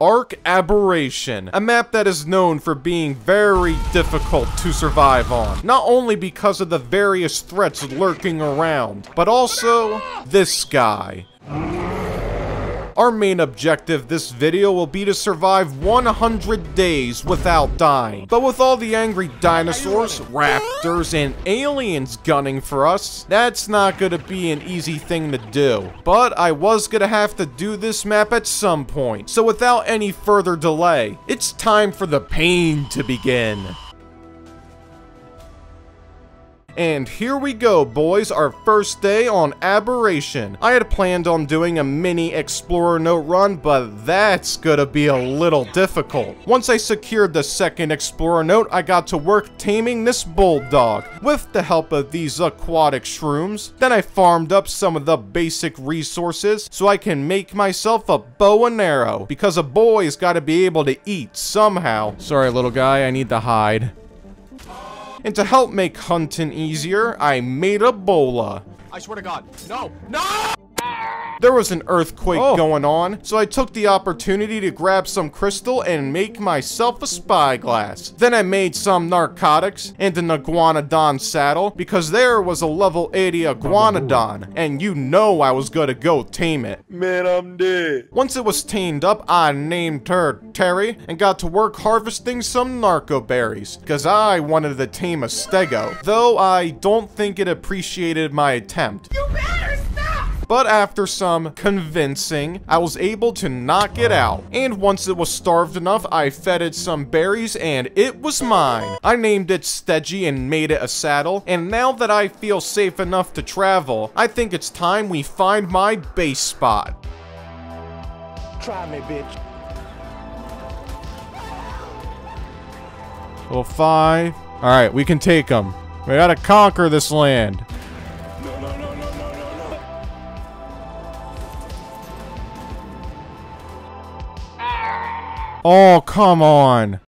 Ark Aberration, a map that is known for being very difficult to survive on, not only because of the various threats lurking around, but also this guy. Our main objective this video will be to survive 100 days without dying. But with all the angry dinosaurs, raptors, and aliens gunning for us, that's not gonna be an easy thing to do. But I was gonna have to do this map at some point. So without any further delay, it's time for the pain to begin. And here we go, boys, our first day on Aberration. I had planned on doing a mini Explorer Note run, but that's gonna be a little difficult. Once I secured the second Explorer Note, I got to work taming this Bulldog, with the help of these aquatic shrooms. Then I farmed up some of the basic resources, so I can make myself a bow and arrow, because a boy's gotta be able to eat somehow. Sorry, little guy, I need to hide. And to help make hunting easier, I made a bola. I swear to God. No. No! There was an earthquake oh. going on, so I took the opportunity to grab some crystal and make myself a spyglass. Then I made some narcotics and an iguanodon saddle because there was a level 80 iguanodon, and you know I was gonna go tame it. Man, I'm dead. Once it was tamed up, I named her Terry and got to work harvesting some narco berries because I wanted to tame a stego, though I don't think it appreciated my attempt. You better but after some convincing, I was able to knock it out. And once it was starved enough, I fed it some berries and it was mine. I named it Stedgy and made it a saddle. And now that I feel safe enough to travel, I think it's time we find my base spot. Try me, bitch. Well, five. Alright, we can take them. We gotta conquer this land. Oh, come on.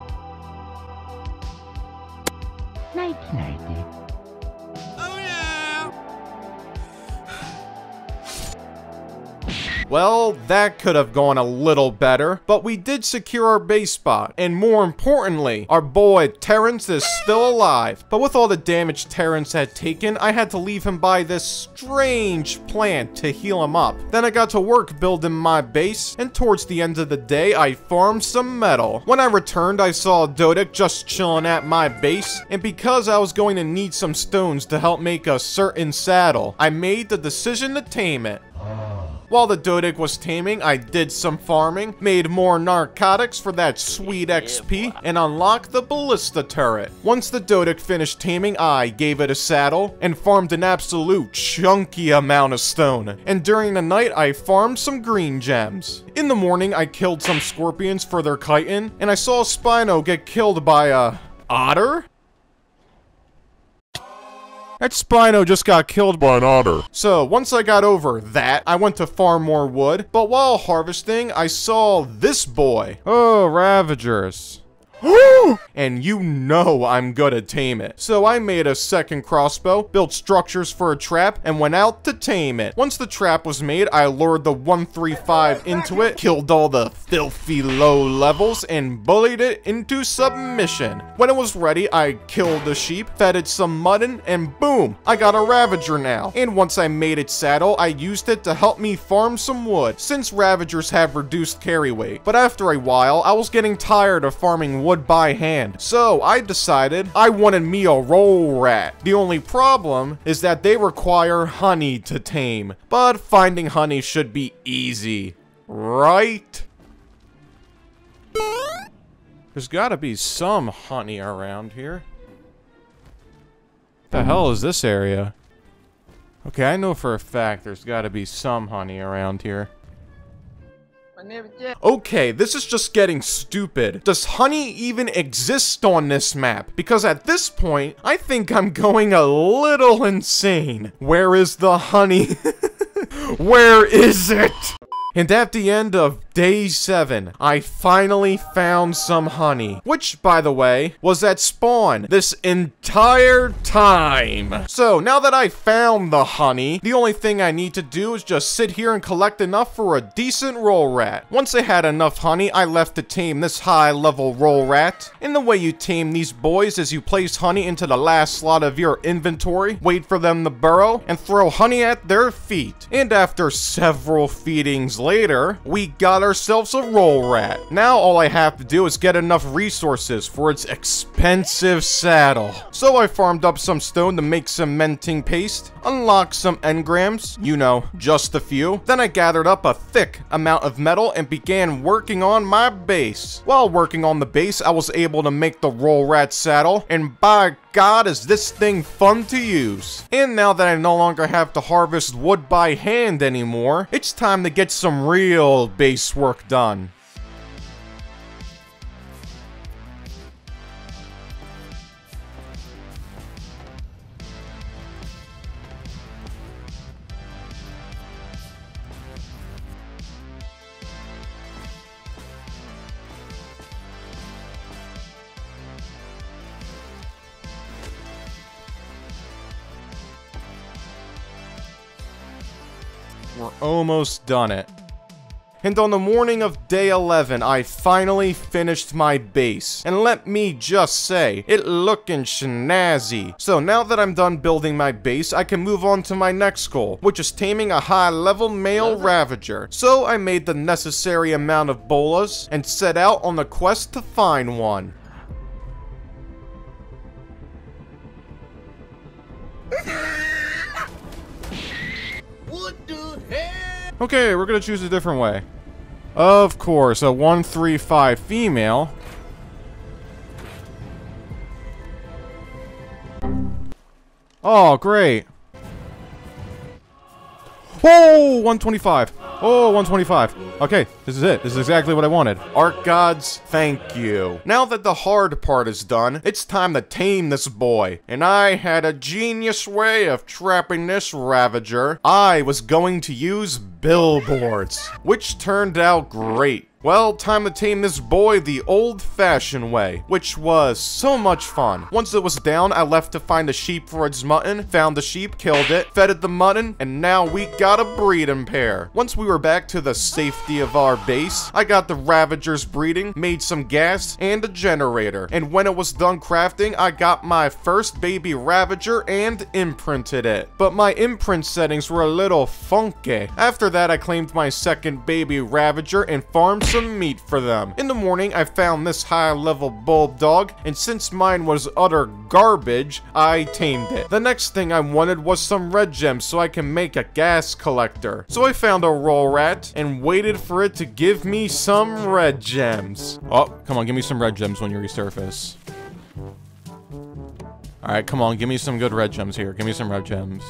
Well, that could have gone a little better, but we did secure our base spot, and more importantly, our boy Terrence is still alive. But with all the damage Terrence had taken, I had to leave him by this strange plant to heal him up. Then I got to work building my base, and towards the end of the day, I farmed some metal. When I returned, I saw Doedic just chilling at my base, and because I was going to need some stones to help make a certain saddle, I made the decision to tame it. Oh. While the Doedic was taming, I did some farming, made more narcotics for that sweet XP, and unlocked the ballista turret. Once the Doedic finished taming, I gave it a saddle, and farmed an absolute chunky amount of stone. And during the night, I farmed some green gems. In the morning, I killed some scorpions for their chitin, and I saw Spino get killed by a... otter? That Spino just got killed by an otter. So, once I got over that, I went to farm more wood, but while harvesting, I saw this boy. Oh, Ravagers. and you know I'm gonna tame it. So I made a second crossbow, built structures for a trap, and went out to tame it. Once the trap was made, I lured the 135 into it, killed all the filthy low levels, and bullied it into submission. When it was ready, I killed the sheep, fed it some mutton, and boom, I got a Ravager now. And once I made its saddle, I used it to help me farm some wood, since Ravagers have reduced carry weight. But after a while, I was getting tired of farming wood wood by hand. So I decided I wanted me a roll rat. The only problem is that they require honey to tame, but finding honey should be easy, right? There's gotta be some honey around here. the hell is this area? Okay, I know for a fact there's gotta be some honey around here. Okay, this is just getting stupid. Does honey even exist on this map? Because at this point, I think I'm going a little insane. Where is the honey? Where is it? And at the end of day 7, I finally found some honey. Which, by the way, was at spawn this entire time. So, now that I found the honey, the only thing I need to do is just sit here and collect enough for a decent roll rat. Once I had enough honey, I left to tame this high level roll rat. And the way you tame these boys is you place honey into the last slot of your inventory, wait for them to burrow, and throw honey at their feet. And after several feedings later, we got ourselves a roll rat. Now all I have to do is get enough resources for its expensive saddle. So I farmed up some stone to make some menting paste, unlocked some engrams, you know, just a few. Then I gathered up a thick amount of metal and began working on my base. While working on the base, I was able to make the roll rat saddle, and by god is this thing fun to use. And now that I no longer have to harvest wood by hand anymore, it's time to get some real base work done. We're almost done it. And on the morning of day 11, I finally finished my base. And let me just say, it looking snazzy. So now that I'm done building my base, I can move on to my next goal, which is taming a high-level male Ravager. So I made the necessary amount of bolas and set out on the quest to find one. Okay, we're gonna choose a different way. Of course, a 135 female. Oh, great. Oh, 125. Oh, 125. Okay, this is it. This is exactly what I wanted. Ark gods, thank you. Now that the hard part is done, it's time to tame this boy. And I had a genius way of trapping this Ravager. I was going to use billboards, which turned out great. Well, time to tame this boy the old-fashioned way, which was so much fun. Once it was down, I left to find a sheep for its mutton, found the sheep, killed it, fed it the mutton, and now we got a breeding pair. Once we were back to the safety of our base, I got the Ravagers breeding, made some gas, and a generator. And when it was done crafting, I got my first baby Ravager and imprinted it. But my imprint settings were a little funky. After that, I claimed my second baby Ravager and farmed some meat for them. In the morning, I found this high-level bulldog, and since mine was utter garbage, I tamed it. The next thing I wanted was some red gems so I can make a gas collector. So I found a roll rat and waited for it to give me some red gems. Oh, come on, give me some red gems when you resurface. Alright, come on, give me some good red gems here. Give me some red gems.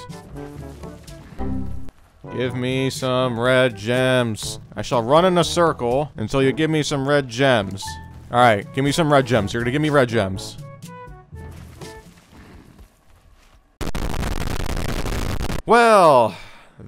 Give me some red gems. I shall run in a circle until you give me some red gems. Alright, give me some red gems. You're gonna give me red gems. Well,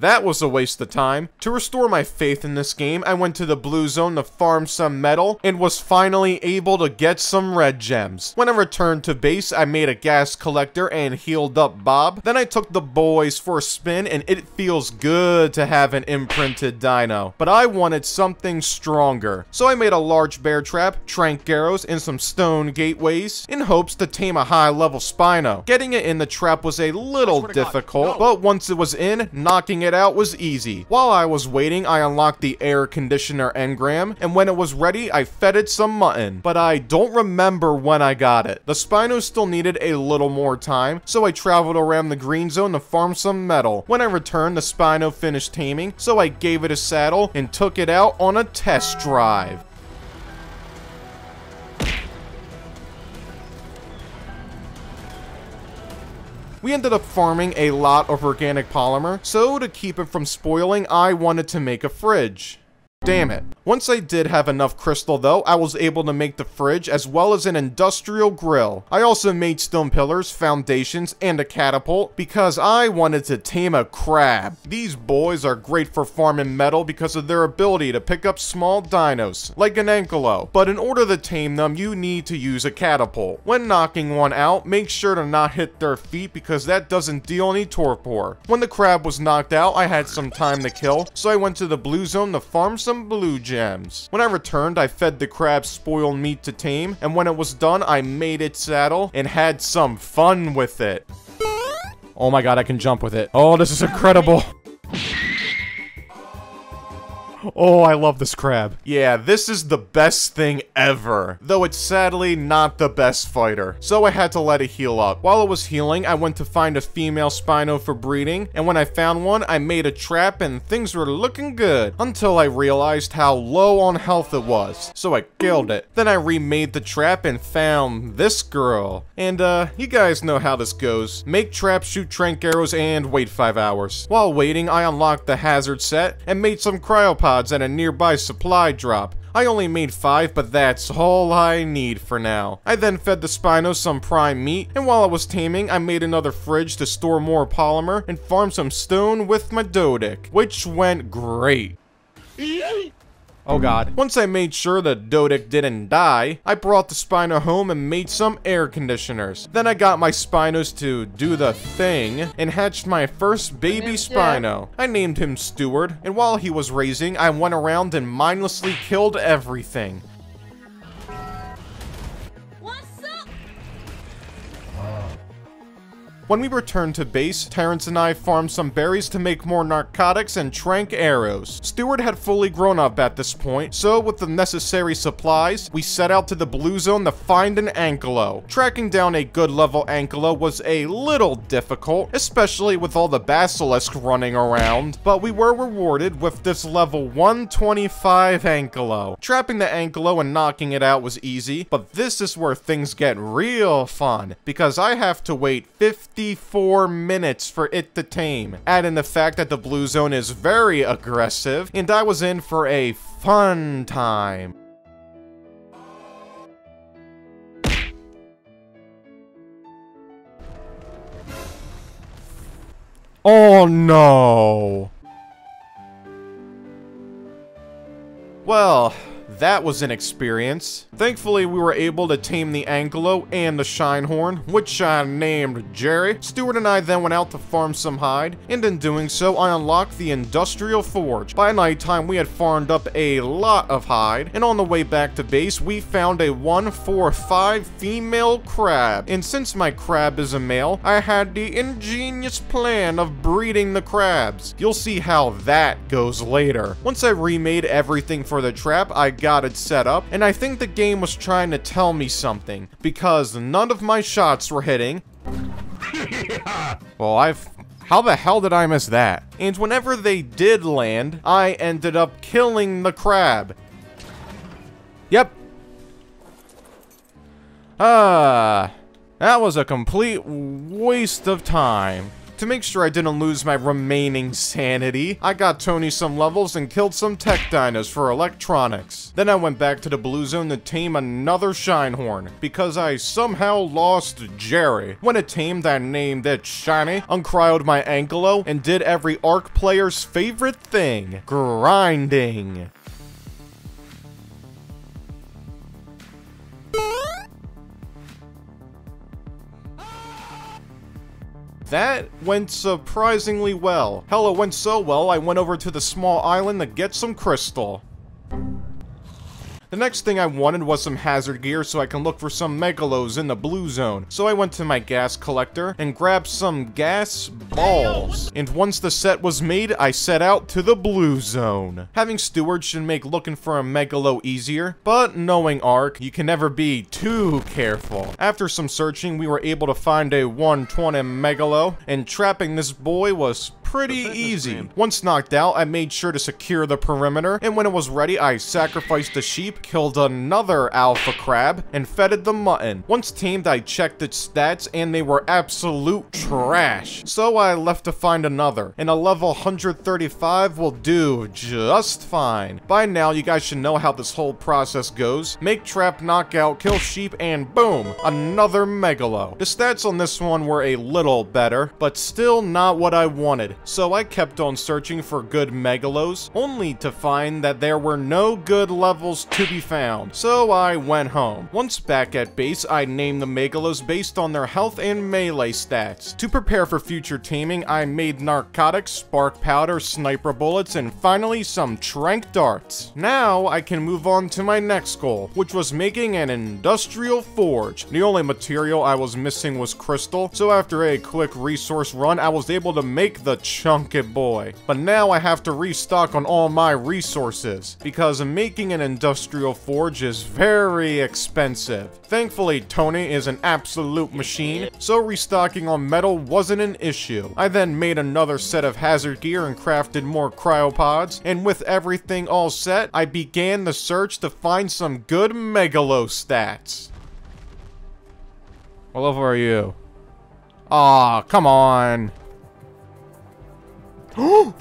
that was a waste of time. To restore my faith in this game, I went to the blue zone to farm some metal and was finally able to get some red gems. When I returned to base, I made a gas collector and healed up Bob. Then I took the boys for a spin and it feels good to have an imprinted dino. But I wanted something stronger. So I made a large bear trap, trank arrows, and some stone gateways in hopes to tame a high level Spino. Getting it in the trap was a little difficult, but once it was in, knocking it out was easy. While I was waiting, I unlocked the air conditioner engram, and when it was ready, I fed it some mutton. But I don't remember when I got it. The Spino still needed a little more time, so I traveled around the green zone to farm some metal. When I returned, the Spino finished taming, so I gave it a saddle and took it out on a test drive. We ended up farming a lot of organic polymer, so to keep it from spoiling, I wanted to make a fridge. Damn it. Once I did have enough crystal though, I was able to make the fridge as well as an industrial grill. I also made stone pillars, foundations, and a catapult because I wanted to tame a crab. These boys are great for farming metal because of their ability to pick up small dinos, like an ankylo. But in order to tame them, you need to use a catapult. When knocking one out, make sure to not hit their feet because that doesn't deal any torpor. When the crab was knocked out, I had some time to kill, so I went to the blue zone to farm some blue gems. When I returned, I fed the crab spoiled meat to tame, and when it was done, I made it saddle and had some fun with it. Oh my god, I can jump with it. Oh, this is incredible. Oh, I love this crab. Yeah, this is the best thing ever. Though it's sadly not the best fighter. So I had to let it heal up. While it was healing, I went to find a female Spino for breeding, and when I found one, I made a trap and things were looking good. Until I realized how low on health it was. So I killed it. Then I remade the trap and found this girl. And uh, you guys know how this goes. Make traps, shoot trank arrows, and wait 5 hours. While waiting, I unlocked the hazard set and made some cryopods at a nearby supply drop. I only made 5, but that's all I need for now. I then fed the Spino some prime meat, and while I was taming, I made another fridge to store more polymer and farm some stone with my Doedic, which went great. Oh god. Once I made sure the Doedic didn't die, I brought the Spino home and made some air conditioners. Then I got my Spinos to do the thing and hatched my first baby Spino. I named him Steward, and while he was raising, I went around and mindlessly killed everything. When we returned to base, Terrence and I farmed some berries to make more narcotics and trank arrows. Steward had fully grown up at this point, so with the necessary supplies, we set out to the blue zone to find an ankylo. Tracking down a good level ankylo was a little difficult, especially with all the basilisk running around, but we were rewarded with this level 125 ankylo. Trapping the ankylo and knocking it out was easy, but this is where things get real fun, because I have to wait 50 54 minutes for it to tame. Add in the fact that the blue zone is very aggressive, and I was in for a fun time. Oh no! Well, that was an experience. Thankfully, we were able to tame the Ankylo and the Shinehorn, which I named Jerry. Steward and I then went out to farm some hide, and in doing so, I unlocked the Industrial Forge. By nighttime, we had farmed up a lot of hide, and on the way back to base, we found a 145 female crab. And since my crab is a male, I had the ingenious plan of breeding the crabs. You'll see how that goes later. Once I remade everything for the trap, I got it set up, and I think the game was trying to tell me something, because none of my shots were hitting. well, I've... How the hell did I miss that? And whenever they did land, I ended up killing the crab. Yep. Ah, that was a complete waste of time. To make sure I didn't lose my remaining sanity, I got Tony some levels and killed some tech dinos for electronics. Then I went back to the blue zone to tame another Shinehorn, because I somehow lost Jerry. When it tamed, I named it Shiny, uncryed my Ankylo, and did every ARK player's favorite thing, grinding. That went surprisingly well. Hell, it went so well, I went over to the small island to get some crystal. The next thing I wanted was some hazard gear so I can look for some megalos in the blue zone. So I went to my gas collector and grabbed some gas balls. And once the set was made, I set out to the blue zone. Having stewards should make looking for a megalo easier, but knowing ARK, you can never be too careful. After some searching, we were able to find a 120 megalo, and trapping this boy was pretty easy. Once knocked out, I made sure to secure the perimeter, and when it was ready, I sacrificed the sheep, killed another alpha crab, and feted the mutton. Once tamed, I checked its stats, and they were absolute trash. So I left to find another, and a level 135 will do just fine. By now, you guys should know how this whole process goes. Make trap, knockout, kill sheep, and boom, another megalo. The stats on this one were a little better, but still not what I wanted. So I kept on searching for good megalos, only to find that there were no good levels to be found. So I went home. Once back at base, I named the megalos based on their health and melee stats. To prepare for future taming, I made narcotics, spark powder, sniper bullets, and finally some trank darts. Now I can move on to my next goal, which was making an industrial forge. The only material I was missing was crystal, so after a quick resource run, I was able to make the chunky boy. But now I have to restock on all my resources, because making an industrial forge is very expensive. Thankfully, Tony is an absolute machine, so restocking on metal wasn't an issue. I then made another set of hazard gear and crafted more cryopods, and with everything all set, I began the search to find some good megalo stats. What level are you? Aw, come on.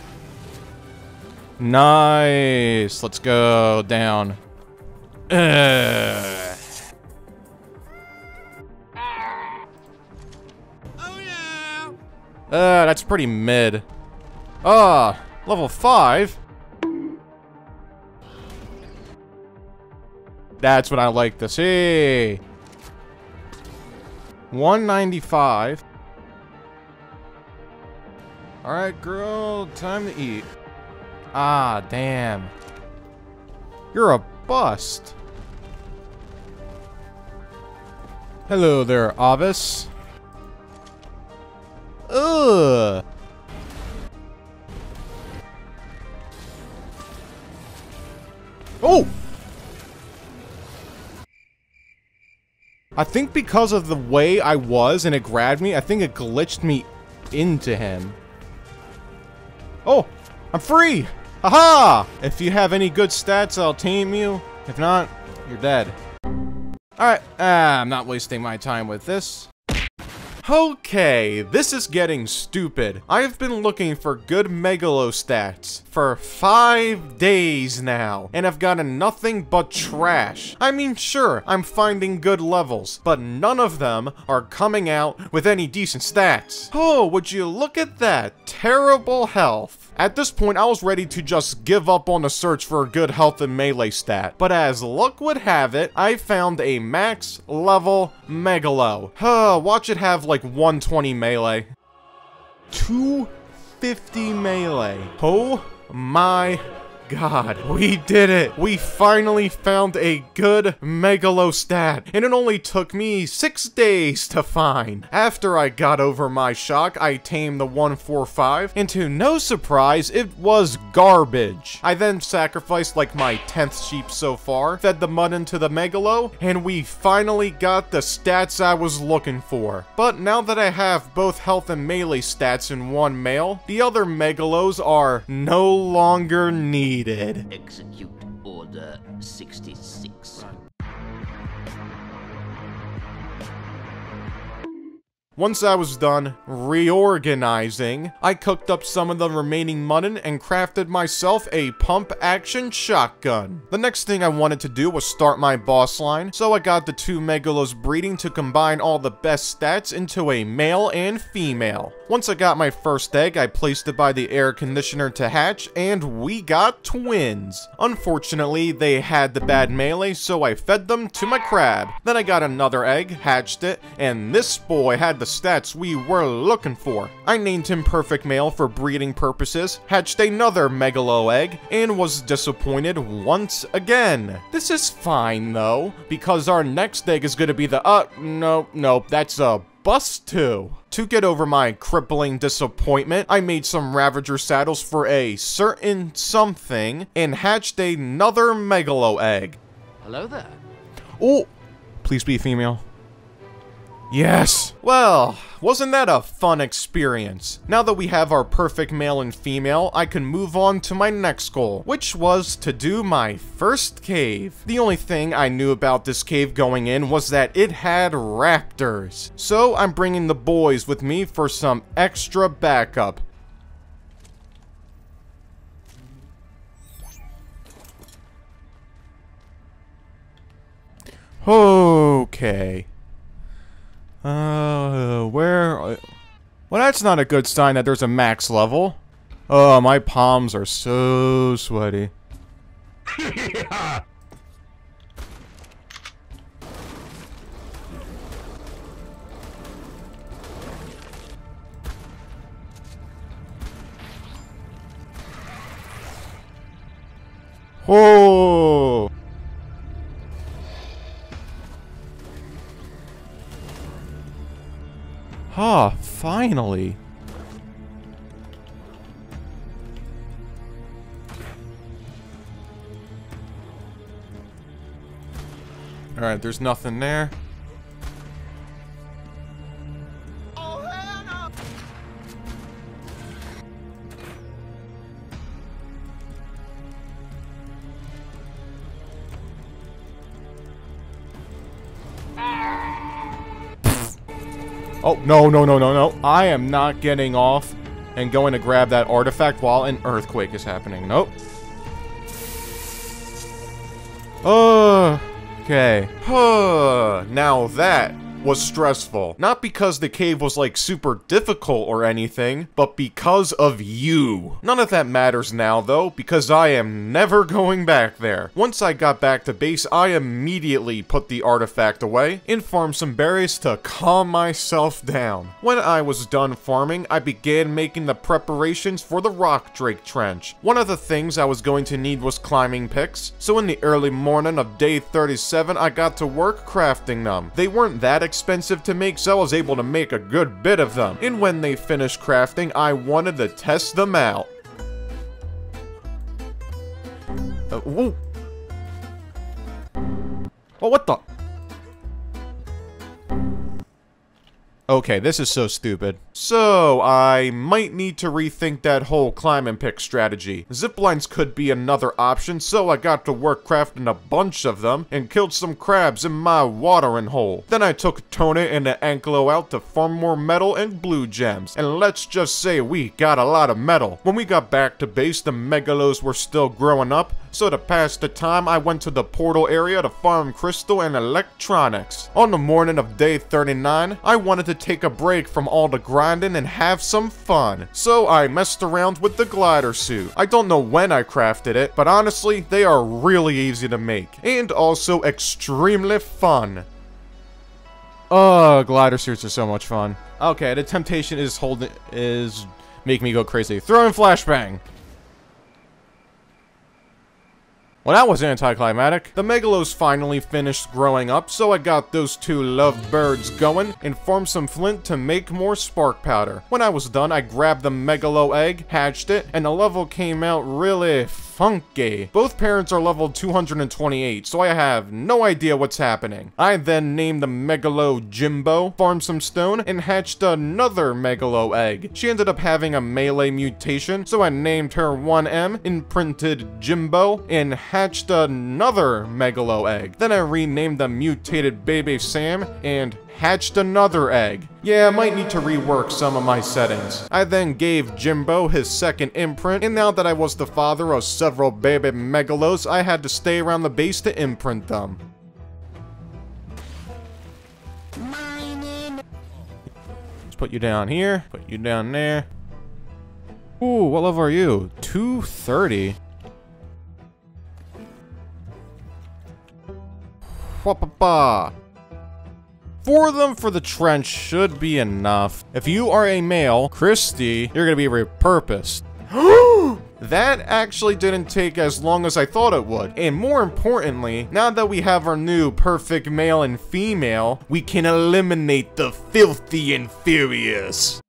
nice. Let's go down. Ugh. Uh, that's pretty mid. Ah, level 5? That's what I like to see. 195. Alright, girl, time to eat. Ah, damn. You're a bust. Hello there, Avis. Ugh. Oh! I think because of the way I was and it grabbed me, I think it glitched me into him. Oh! I'm free! Haha! If you have any good stats, I'll tame you. If not, you're dead. Alright, ah, I'm not wasting my time with this. Okay, this is getting stupid. I have been looking for good Megalo stats for five days now, and I've gotten nothing but trash. I mean, sure, I'm finding good levels, but none of them are coming out with any decent stats. Oh, would you look at that? Terrible health. At this point, I was ready to just give up on the search for a good health and melee stat, but as luck would have it, I found a max level Megalo. Huh, watch it have like 120 melee. 250 melee. Oh my god, we did it! We finally found a good Megalostat, and it only took me six days to find. After I got over my shock, I tamed the 145, and to no surprise, it was garbage. I then sacrificed like my 10th sheep so far, fed the mud into the Megalo, and we finally got the stats I was looking for. But now that I have both health and melee stats in one male, the other Megalos are no longer Execute Order 66. Once I was done reorganizing, I cooked up some of the remaining mutton and crafted myself a pump-action shotgun. The next thing I wanted to do was start my boss line, so I got the two Megalos breeding to combine all the best stats into a male and female. Once I got my first egg, I placed it by the air conditioner to hatch, and we got twins. Unfortunately, they had the bad melee, so I fed them to my crab. Then I got another egg, hatched it, and this boy had the stats we were looking for. I named him Perfect Male for breeding purposes, hatched another Megalo egg, and was disappointed once again. This is fine though, because our next egg is gonna be the- uh, no, no, that's a bust too. To get over my crippling disappointment, I made some Ravager saddles for a certain something and hatched another Megalo egg. Hello there. Oh, please be female. Yes. Well, wasn't that a fun experience? Now that we have our perfect male and female, I can move on to my next goal, which was to do my first cave. The only thing I knew about this cave going in was that it had raptors. So I'm bringing the boys with me for some extra backup. Okay. Uh, where? Well, that's not a good sign that there's a max level. Oh, my palms are so sweaty. yeah. Oh! Ah, finally. Alright, there's nothing there. Oh, no, no, no, no, no. I am not getting off and going to grab that artifact while an earthquake is happening. Nope. Uh, okay. Now that was stressful. Not because the cave was like super difficult or anything, but because of you. None of that matters now though, because I am never going back there. Once I got back to base, I immediately put the artifact away and farmed some berries to calm myself down. When I was done farming, I began making the preparations for the rock drake trench. One of the things I was going to need was climbing picks, so in the early morning of day 37, I got to work crafting them. They weren't that expensive to make, so I was able to make a good bit of them. And when they finished crafting, I wanted to test them out. Uh, whoa. Oh, what the? Okay, this is so stupid. So, I might need to rethink that whole climb and pick strategy. Ziplines could be another option, so I got to work crafting a bunch of them and killed some crabs in my watering hole. Then I took Tony and the Ankylo out to farm more metal and blue gems, and let's just say we got a lot of metal. When we got back to base, the Megalos were still growing up, so to pass the time, I went to the portal area to farm crystal and electronics. On the morning of day 39, I wanted to take a break from all the grinding and have some fun. So I messed around with the glider suit. I don't know when I crafted it, but honestly, they are really easy to make. And also extremely fun. Oh, glider suits are so much fun. Okay, the temptation is holding is making me go crazy. Throwing flashbang. Well, that was anticlimactic. The Megalos finally finished growing up, so I got those two loved birds going and formed some flint to make more spark powder. When I was done, I grabbed the Megalo egg, hatched it, and the level came out really funky. Both parents are level 228, so I have no idea what's happening. I then named the Megalo Jimbo, farmed some stone, and hatched another Megalo egg. She ended up having a melee mutation, so I named her 1M, imprinted Jimbo, and hatched another Megalo egg. Then I renamed the mutated baby Sam and hatched another egg. Yeah, I might need to rework some of my settings. I then gave Jimbo his second imprint, and now that I was the father of several baby Megalos, I had to stay around the base to imprint them. Let's put you down here, put you down there. Ooh, what level are you? 230. Whoop-a-ba. Four of them for the trench should be enough. If you are a male, Christy, you're gonna be repurposed. that actually didn't take as long as I thought it would. And more importantly, now that we have our new perfect male and female, we can eliminate the filthy and furious.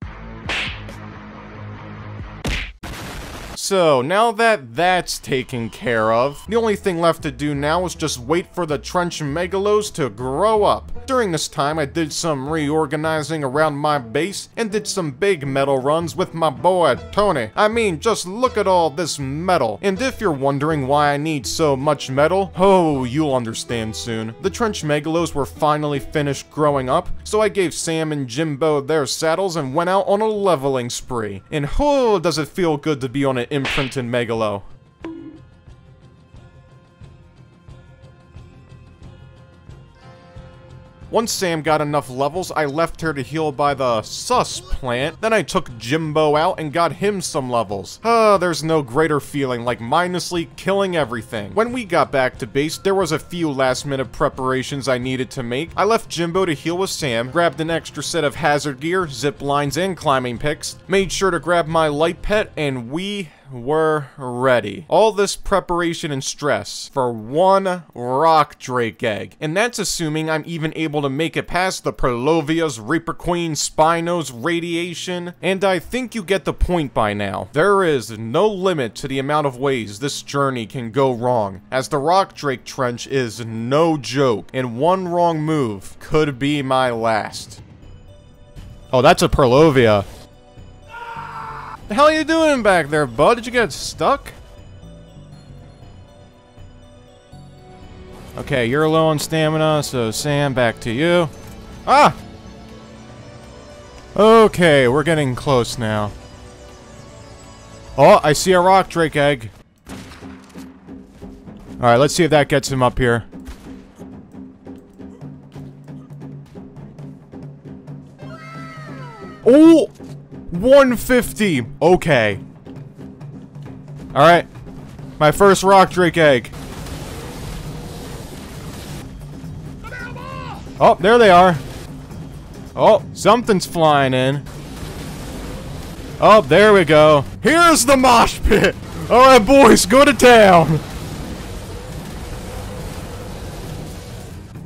So, now that that's taken care of, the only thing left to do now is just wait for the Trench Megalos to grow up. During this time, I did some reorganizing around my base and did some big metal runs with my boy, Tony. I mean, just look at all this metal. And if you're wondering why I need so much metal, oh, you'll understand soon. The Trench Megalos were finally finished growing up, so I gave Sam and Jimbo their saddles and went out on a leveling spree. And oh, does it feel good to be on an imprinted Megalo. Once Sam got enough levels, I left her to heal by the sus plant. Then I took Jimbo out and got him some levels. Ah, there's no greater feeling like mindlessly killing everything. When we got back to base, there was a few last minute preparations I needed to make. I left Jimbo to heal with Sam, grabbed an extra set of hazard gear, zip lines, and climbing picks, made sure to grab my light pet, and we were ready. All this preparation and stress for one rock drake egg. And that's assuming I'm even able to make it past the Purlovias, Reaper Queen, Spinos, Radiation, and I think you get the point by now. There is no limit to the amount of ways this journey can go wrong, as the Rock Drake Trench is no joke, and one wrong move could be my last. Oh, that's a Purlovia. The hell are you doing back there, bud? Did you get stuck? Okay, you're low on stamina, so Sam, back to you. Ah! Okay, we're getting close now. Oh, I see a rock drake egg. Alright, let's see if that gets him up here. Oh! 150! Okay. Alright. My first rock drake egg. Oh, there they are. Oh, something's flying in. Oh, there we go. Here's the mosh pit! Alright, boys, go to town!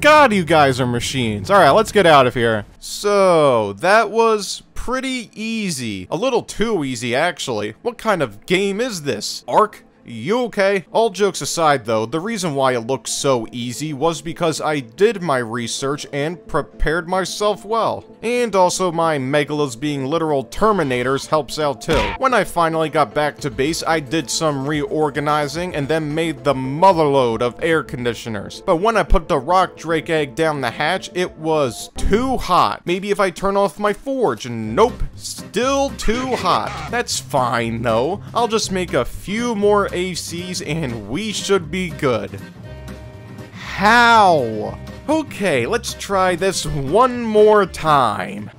God, you guys are machines. Alright, let's get out of here. So, that was pretty easy. A little too easy, actually. What kind of game is this? Ark? You okay? All jokes aside though, the reason why it looks so easy was because I did my research and prepared myself well. And also my Megalos being literal Terminators helps out too. When I finally got back to base, I did some reorganizing and then made the motherload of air conditioners. But when I put the rock drake egg down the hatch, it was too hot. Maybe if I turn off my forge, nope, still too hot. That's fine though. I'll just make a few more ACs and we should be good. How? Okay, let's try this one more time.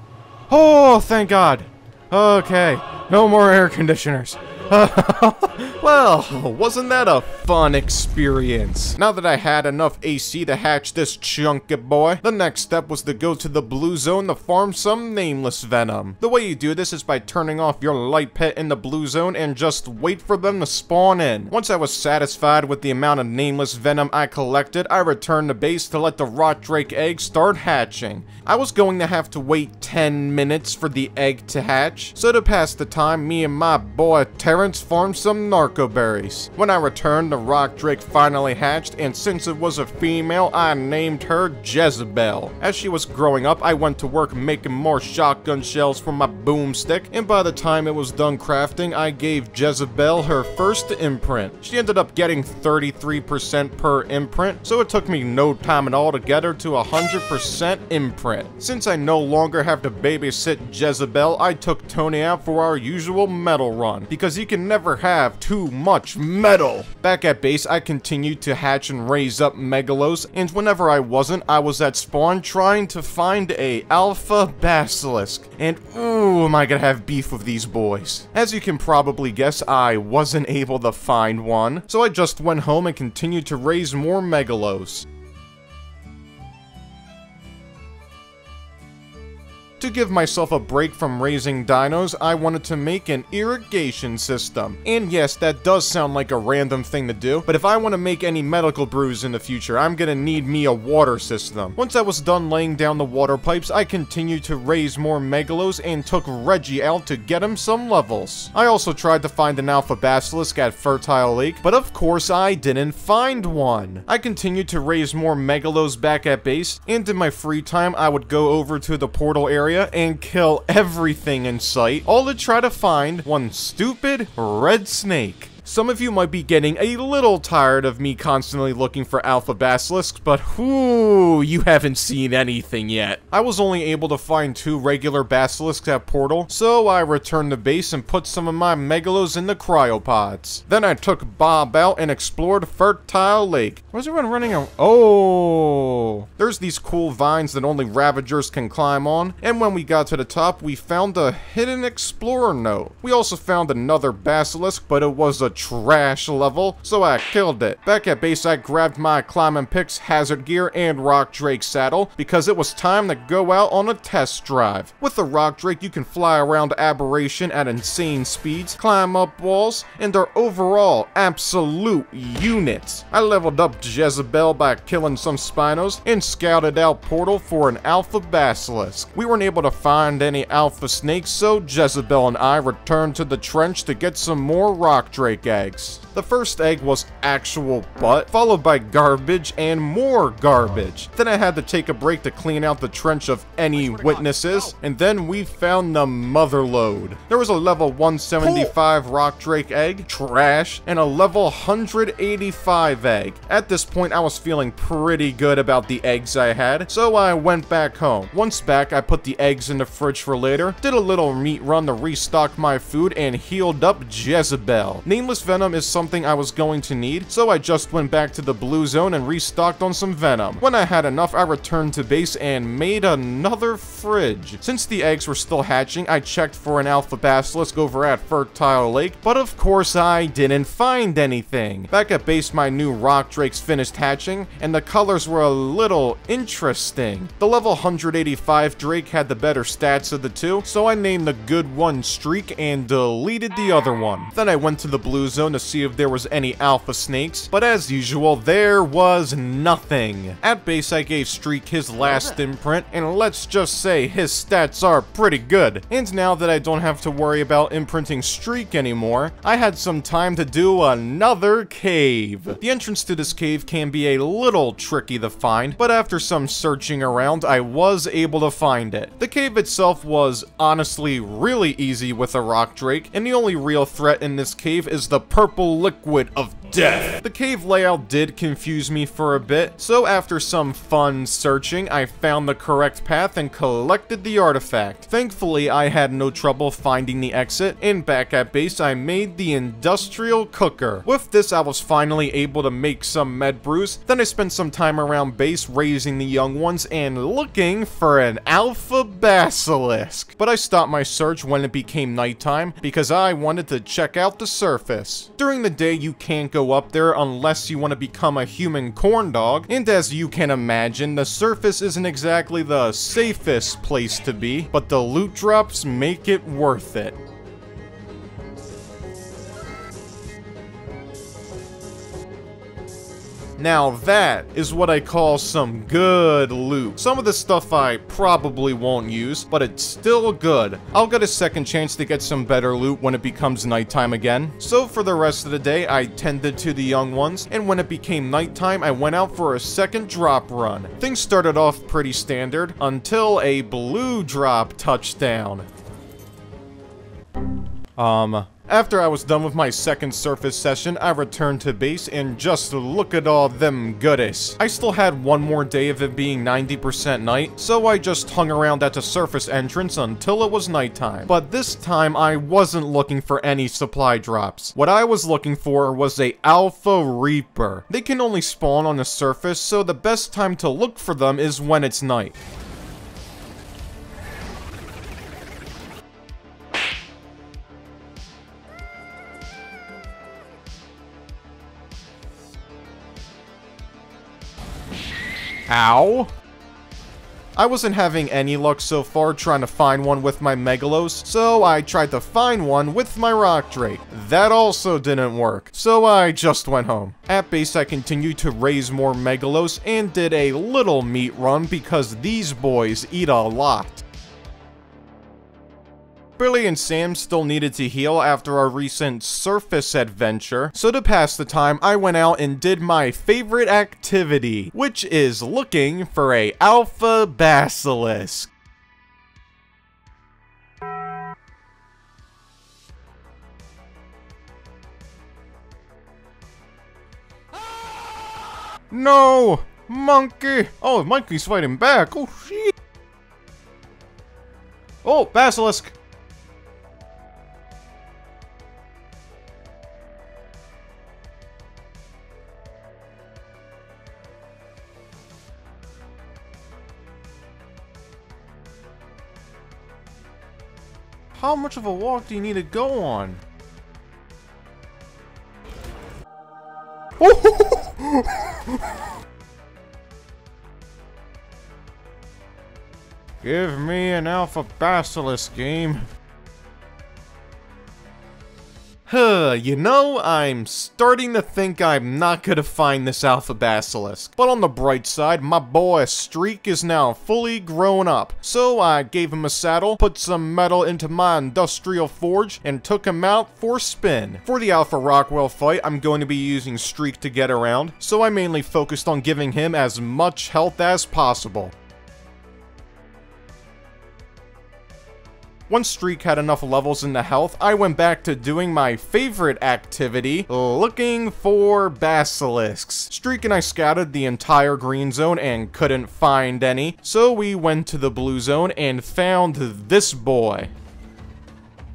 Oh, thank God. Okay, no more air conditioners. well, wasn't that a fun experience? Now that I had enough AC to hatch this chunky boy, the next step was to go to the blue zone to farm some nameless venom. The way you do this is by turning off your light pet in the blue zone and just wait for them to spawn in. Once I was satisfied with the amount of nameless venom I collected, I returned to base to let the rock drake egg start hatching. I was going to have to wait 10 minutes for the egg to hatch, so to pass the time, me and my boy Terry parents farmed some narco berries. When I returned, the rock drake finally hatched, and since it was a female, I named her Jezebel. As she was growing up, I went to work making more shotgun shells for my boomstick, and by the time it was done crafting, I gave Jezebel her first imprint. She ended up getting 33% per imprint, so it took me no time at all to get her to 100% imprint. Since I no longer have to babysit Jezebel, I took Tony out for our usual metal run, because he can never have too much metal. Back at base, I continued to hatch and raise up Megalos, and whenever I wasn't, I was at spawn trying to find a Alpha Basilisk. And ooh, am I gonna have beef with these boys. As you can probably guess, I wasn't able to find one, so I just went home and continued to raise more Megalos. To give myself a break from raising dinos, I wanted to make an irrigation system. And yes, that does sound like a random thing to do, but if I want to make any medical brews in the future, I'm gonna need me a water system. Once I was done laying down the water pipes, I continued to raise more megalos and took Reggie out to get him some levels. I also tried to find an alpha basilisk at Fertile Lake, but of course I didn't find one. I continued to raise more megalos back at base, and in my free time I would go over to the portal area and kill everything in sight, all to try to find one stupid red snake. Some of you might be getting a little tired of me constantly looking for alpha basilisks, but whoo, you haven't seen anything yet. I was only able to find two regular basilisks at Portal, so I returned to base and put some of my megalos in the cryopods. Then I took Bob out and explored Fertile Lake. Where's everyone running a- Oh! There's these cool vines that only Ravagers can climb on, and when we got to the top, we found a hidden explorer note. We also found another basilisk, but it was a trash level, so I killed it. Back at base, I grabbed my climbing picks, hazard gear, and Rock Drake saddle, because it was time to go out on a test drive. With the Rock Drake, you can fly around Aberration at insane speeds, climb up walls, and are overall absolute units. I leveled up Jezebel by killing some Spinos, and scouted out Portal for an Alpha Basilisk. We weren't able to find any Alpha Snakes, so Jezebel and I returned to the trench to get some more Rock Drake eggs. The first egg was actual butt, followed by garbage and more garbage. Then I had to take a break to clean out the trench of any witnesses, and then we found the mother load. There was a level 175 rock drake egg, trash, and a level 185 egg. At this point, I was feeling pretty good about the eggs I had, so I went back home. Once back, I put the eggs in the fridge for later, did a little meat run to restock my food, and healed up Jezebel. Nameless Venom is something I was going to need, so I just went back to the blue zone and restocked on some Venom. When I had enough, I returned to base and made another fridge. Since the eggs were still hatching, I checked for an Alpha Basilisk over at Fertile Lake, but of course I didn't find anything. Back at base, my new Rock Drakes finished hatching, and the colors were a little interesting. The level 185 Drake had the better stats of the two, so I named the good one Streak and deleted the other one. Then I went to the blue zone to see if there was any alpha snakes, but as usual, there was nothing. At base, I gave Streak his last imprint, and let's just say his stats are pretty good. And now that I don't have to worry about imprinting Streak anymore, I had some time to do another cave. The entrance to this cave can be a little tricky to find, but after some searching around, I was able to find it. The cave itself was honestly really easy with a rock drake, and the only real threat in this cave is the purple liquid of death. The cave layout did confuse me for a bit, so after some fun searching, I found the correct path and collected the artifact. Thankfully, I had no trouble finding the exit, and back at base, I made the industrial cooker. With this, I was finally able to make some med brews, then I spent some time around base raising the young ones and looking for an alpha basilisk. But I stopped my search when it became nighttime, because I wanted to check out the surface. During the day, you can't go up there unless you want to become a human corn dog, and as you can imagine, the surface isn't exactly the safest place to be, but the loot drops make it worth it. Now that is what I call some good loot. Some of the stuff I probably won't use, but it's still good. I'll get a second chance to get some better loot when it becomes nighttime again. So for the rest of the day, I tended to the young ones, and when it became nighttime, I went out for a second drop run. Things started off pretty standard, until a blue drop touchdown. Um, after I was done with my second surface session, I returned to base and just look at all them goodies. I still had one more day of it being 90% night, so I just hung around at the surface entrance until it was nighttime. But this time, I wasn't looking for any supply drops. What I was looking for was a Alpha Reaper. They can only spawn on the surface, so the best time to look for them is when it's night. Ow. I wasn't having any luck so far trying to find one with my Megalos, so I tried to find one with my Rock Drake. That also didn't work, so I just went home. At base, I continued to raise more Megalos and did a little meat run because these boys eat a lot. Billy and Sam still needed to heal after our recent surface adventure, so to pass the time, I went out and did my favorite activity, which is looking for a Alpha Basilisk. No! Monkey! Oh, monkey's fighting back! Oh, shit! Oh, Basilisk! How much of a walk do you need to go on? Give me an Alpha Basilisk game. Huh, you know, I'm starting to think I'm not gonna find this Alpha Basilisk. But on the bright side, my boy Streak is now fully grown up. So I gave him a saddle, put some metal into my industrial forge, and took him out for a spin. For the Alpha Rockwell fight, I'm going to be using Streak to get around, so I mainly focused on giving him as much health as possible. Once Streak had enough levels in the health, I went back to doing my favorite activity, looking for basilisks. Streak and I scouted the entire green zone and couldn't find any, so we went to the blue zone and found this boy.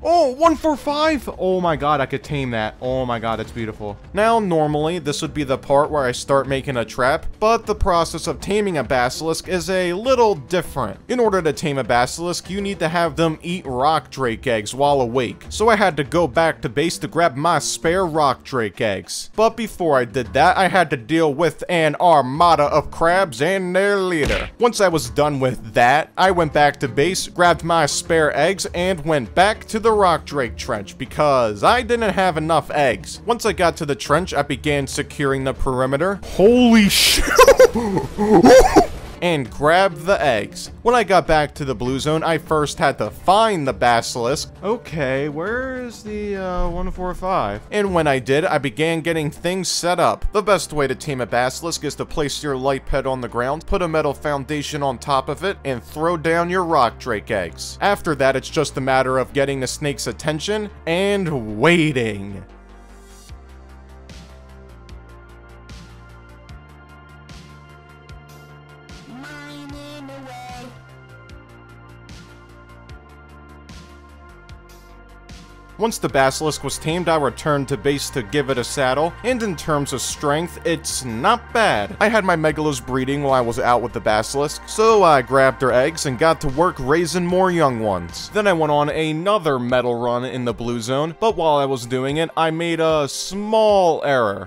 Oh, 145! Oh my god, I could tame that. Oh my god, that's beautiful. Now, normally, this would be the part where I start making a trap, but the process of taming a basilisk is a little different. In order to tame a basilisk, you need to have them eat rock drake eggs while awake. So I had to go back to base to grab my spare rock drake eggs. But before I did that, I had to deal with an armada of crabs and their leader. Once I was done with that, I went back to base, grabbed my spare eggs, and went back to the Rock Drake Trench because I didn't have enough eggs. Once I got to the trench, I began securing the perimeter. Holy shit! And grab the eggs. When I got back to the blue zone, I first had to find the basilisk. Okay, where's the uh, 145? And when I did, I began getting things set up. The best way to tame a basilisk is to place your light pet on the ground, put a metal foundation on top of it, and throw down your rock drake eggs. After that, it's just a matter of getting the snake's attention and waiting. Once the Basilisk was tamed, I returned to base to give it a saddle, and in terms of strength, it's not bad. I had my Megalos breeding while I was out with the Basilisk, so I grabbed their eggs and got to work raising more young ones. Then I went on another metal run in the blue zone, but while I was doing it, I made a small error.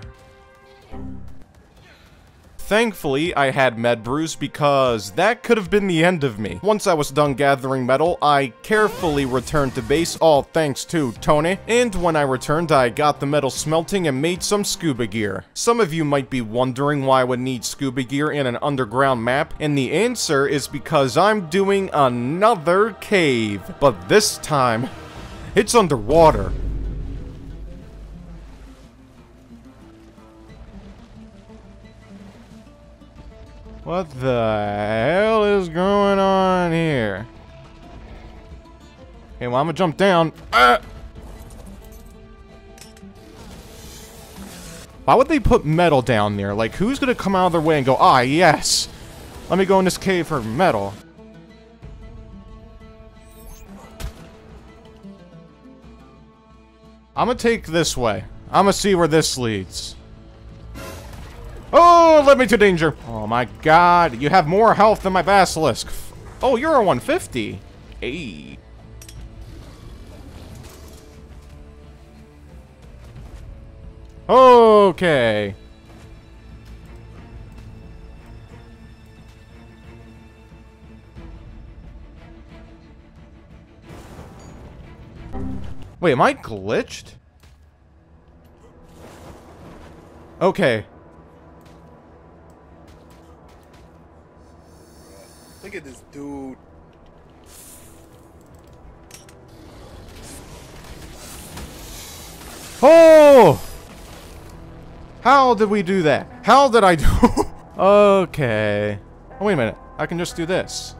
Thankfully, I had med brews because that could have been the end of me. Once I was done gathering metal, I carefully returned to base, all thanks to Tony, and when I returned, I got the metal smelting and made some scuba gear. Some of you might be wondering why I would need scuba gear in an underground map, and the answer is because I'm doing another cave, but this time, it's underwater. What the hell is going on here? Okay, well, I'm gonna jump down. Ah! Why would they put metal down there? Like, who's gonna come out of their way and go, ah, yes! Let me go in this cave for metal. I'm gonna take this way. I'm gonna see where this leads. Oh, led me to danger. Oh my god, you have more health than my Basilisk. Oh, you're a 150. Hey. Okay. Wait, am I glitched? Okay, Look at this dude. Oh! How did we do that? How did I do... okay. Oh, wait a minute. I can just do this.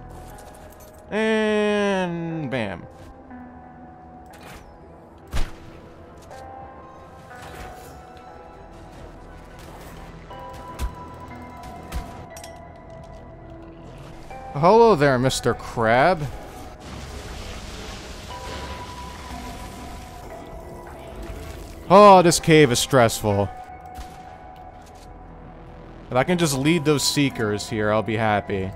And... bam. Hello there, Mr. Crab. Oh, this cave is stressful. If I can just lead those seekers here, I'll be happy.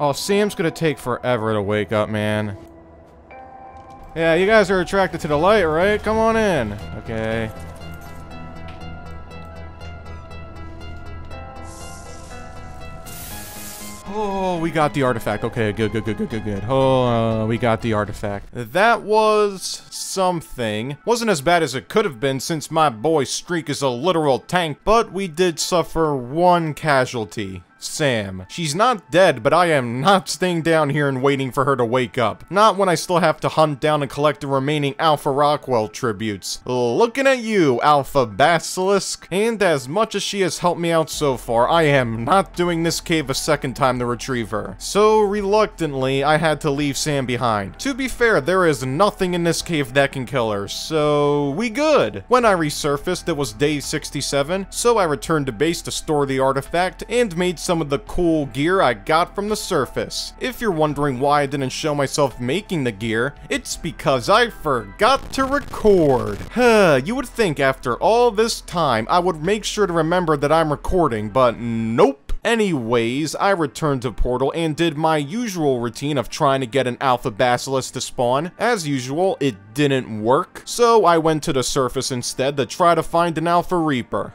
Oh, Sam's gonna take forever to wake up, man. Yeah, you guys are attracted to the light, right? Come on in. Okay. Oh, we got the artifact. Okay, good, good, good, good, good, good. Oh, uh, we got the artifact. That was something. Wasn't as bad as it could have been since my boy Streak is a literal tank, but we did suffer one casualty. Sam. She's not dead, but I am not staying down here and waiting for her to wake up. Not when I still have to hunt down and collect the remaining Alpha Rockwell tributes. Looking at you, Alpha Basilisk. And as much as she has helped me out so far, I am not doing this cave a second time to retrieve her. So reluctantly, I had to leave Sam behind. To be fair, there is nothing in this cave that can kill her, so we good. When I resurfaced, it was day 67, so I returned to base to store the artifact and made some some of the cool gear I got from the surface. If you're wondering why I didn't show myself making the gear, it's because I forgot to record. Huh, you would think after all this time I would make sure to remember that I'm recording, but nope. Anyways, I returned to Portal and did my usual routine of trying to get an Alpha Basilisk to spawn. As usual, it didn't work, so I went to the surface instead to try to find an Alpha Reaper.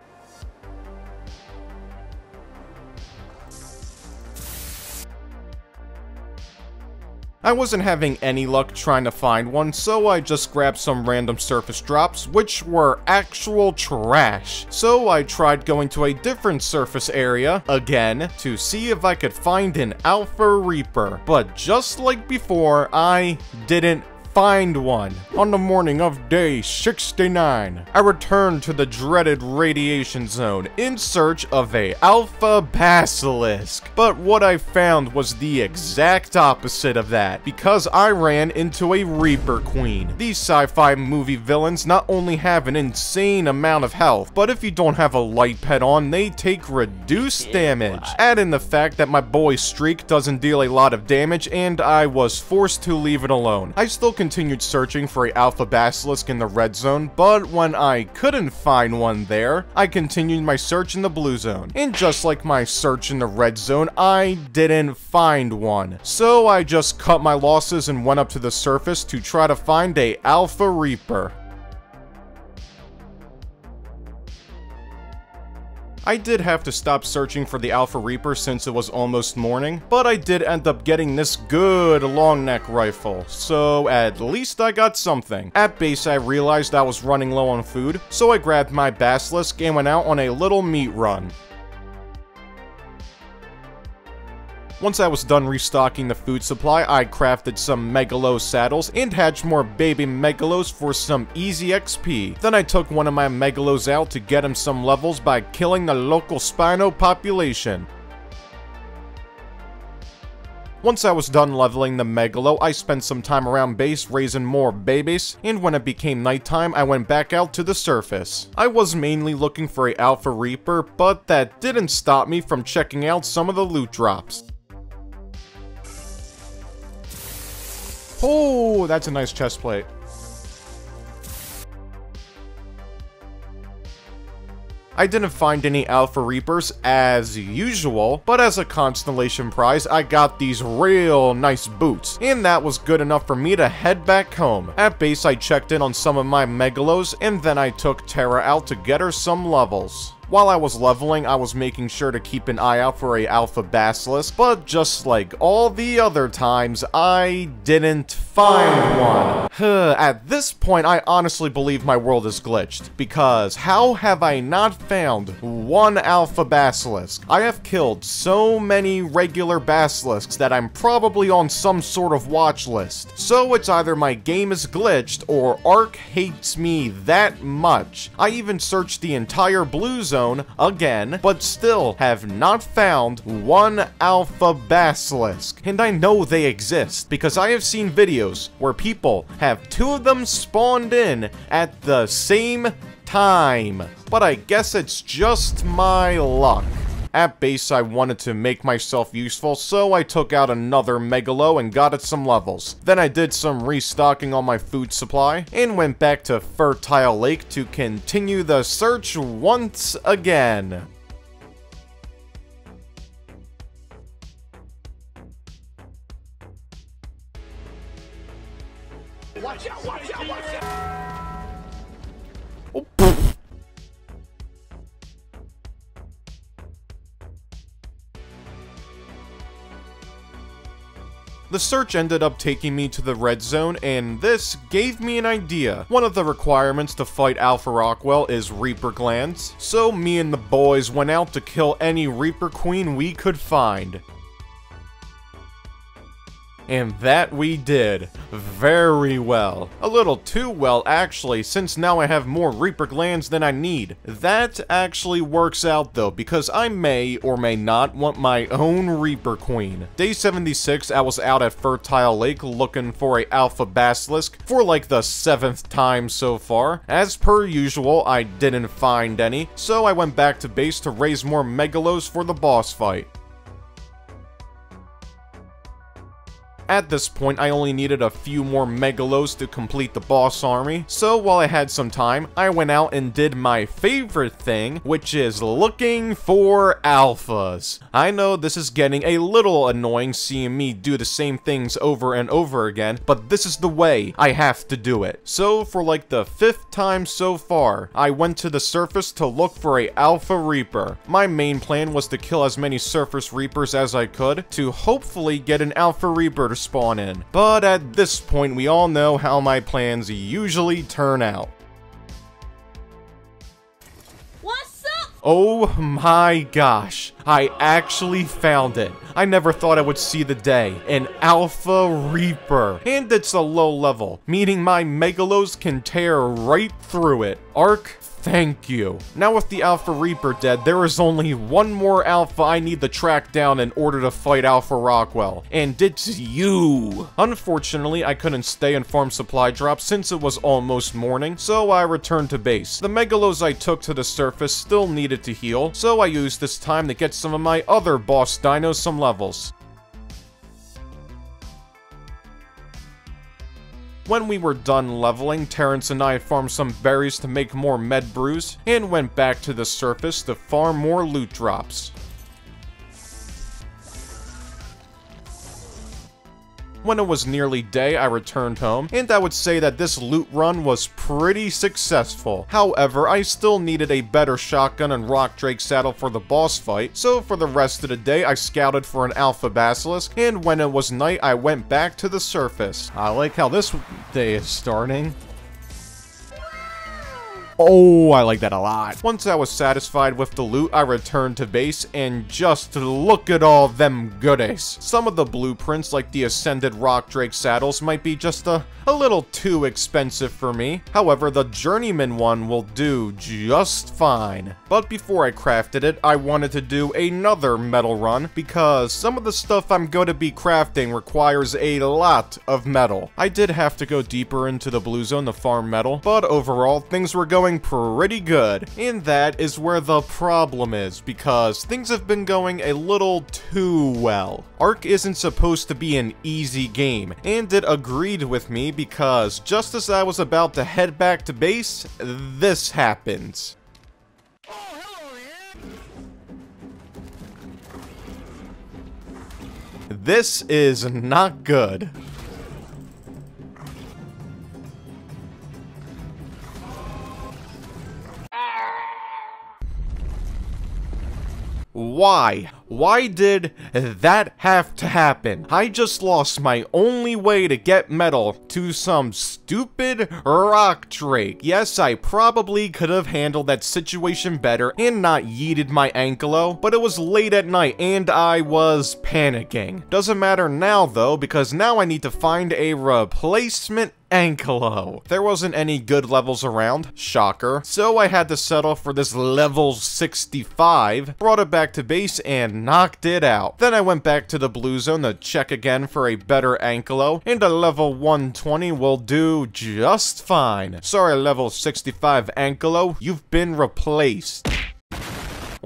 I wasn't having any luck trying to find one, so I just grabbed some random surface drops, which were actual trash. So I tried going to a different surface area, again, to see if I could find an Alpha Reaper. But just like before, I didn't find one. On the morning of day 69, I returned to the dreaded radiation zone in search of a Alpha Basilisk. But what I found was the exact opposite of that, because I ran into a Reaper Queen. These sci-fi movie villains not only have an insane amount of health, but if you don't have a light pet on, they take reduced damage. Add in the fact that my boy Streak doesn't deal a lot of damage, and I was forced to leave it alone. I still can continued searching for a Alpha Basilisk in the red zone, but when I couldn't find one there, I continued my search in the blue zone. And just like my search in the red zone, I didn't find one. So I just cut my losses and went up to the surface to try to find a Alpha Reaper. I did have to stop searching for the Alpha Reaper since it was almost morning, but I did end up getting this good long neck rifle, so at least I got something. At base I realized I was running low on food, so I grabbed my Basilisk and went out on a little meat run. Once I was done restocking the food supply, I crafted some Megalo saddles and hatched more baby Megalos for some easy XP. Then I took one of my Megalos out to get him some levels by killing the local Spino population. Once I was done leveling the Megalo, I spent some time around base raising more babies, and when it became nighttime, I went back out to the surface. I was mainly looking for a Alpha Reaper, but that didn't stop me from checking out some of the loot drops. Oh, that's a nice chest plate. I didn't find any Alpha Reapers as usual, but as a constellation prize, I got these real nice boots, and that was good enough for me to head back home. At base, I checked in on some of my Megalos, and then I took Terra out to get her some levels. While I was leveling, I was making sure to keep an eye out for a alpha basilisk, but just like all the other times, I didn't find one. At this point, I honestly believe my world is glitched, because how have I not found one alpha basilisk? I have killed so many regular basilisks that I'm probably on some sort of watch list. So it's either my game is glitched or Ark hates me that much. I even searched the entire blue zone again, but still have not found one alpha basilisk. And I know they exist because I have seen videos where people have two of them spawned in at the same time. But I guess it's just my luck. At base, I wanted to make myself useful, so I took out another Megalo and got it some levels. Then I did some restocking on my food supply, and went back to Fertile Lake to continue the search once again. Oh, The search ended up taking me to the red zone, and this gave me an idea. One of the requirements to fight Alpha Rockwell is Reaper glands, so me and the boys went out to kill any Reaper Queen we could find. And that we did. Very well. A little too well, actually, since now I have more Reaper glands than I need. That actually works out, though, because I may or may not want my own Reaper Queen. Day 76, I was out at Fertile Lake looking for a Alpha Basilisk for like the seventh time so far. As per usual, I didn't find any, so I went back to base to raise more Megalos for the boss fight. At this point, I only needed a few more Megalos to complete the boss army, so while I had some time, I went out and did my favorite thing, which is looking for alphas. I know this is getting a little annoying seeing me do the same things over and over again, but this is the way I have to do it. So for like the fifth time so far, I went to the surface to look for a Alpha Reaper. My main plan was to kill as many Surface Reapers as I could, to hopefully get an Alpha Reaper to spawn in. But at this point, we all know how my plans usually turn out. What's up? Oh my gosh, I actually found it. I never thought I would see the day. An Alpha Reaper. And it's a low level, meaning my Megalos can tear right through it. Ark, Thank you. Now with the Alpha Reaper dead, there is only one more Alpha I need to track down in order to fight Alpha Rockwell. And it's you. Unfortunately, I couldn't stay and farm supply drops since it was almost morning, so I returned to base. The Megalos I took to the surface still needed to heal, so I used this time to get some of my other boss dinos some levels. When we were done leveling, Terrence and I farmed some berries to make more med brews, and went back to the surface to farm more loot drops. When it was nearly day, I returned home, and I would say that this loot run was pretty successful. However, I still needed a better shotgun and rock drake saddle for the boss fight, so for the rest of the day, I scouted for an alpha basilisk, and when it was night, I went back to the surface. I like how this day is starting. Oh, I like that a lot. Once I was satisfied with the loot, I returned to base and just look at all them goodies. Some of the blueprints, like the Ascended Rock Drake saddles, might be just a, a little too expensive for me. However, the Journeyman one will do just fine. But before I crafted it, I wanted to do another metal run because some of the stuff I'm going to be crafting requires a lot of metal. I did have to go deeper into the blue zone to farm metal, but overall, things were going pretty good. And that is where the problem is, because things have been going a little too well. Ark isn't supposed to be an easy game, and it agreed with me because just as I was about to head back to base, this happens. This is not good. Why? Why did that have to happen? I just lost my only way to get metal to some stupid rock drake. Yes, I probably could have handled that situation better and not yeeted my Ankylo, but it was late at night and I was panicking. Doesn't matter now though, because now I need to find a replacement Ankylo. There wasn't any good levels around, shocker, so I had to settle for this level 65, brought it back to base and knocked it out. Then I went back to the blue zone to check again for a better Ankylo, and a level 120 will do just fine. Sorry level 65 Ankylo, you've been replaced.